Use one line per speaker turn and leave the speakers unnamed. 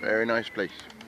Very nice place.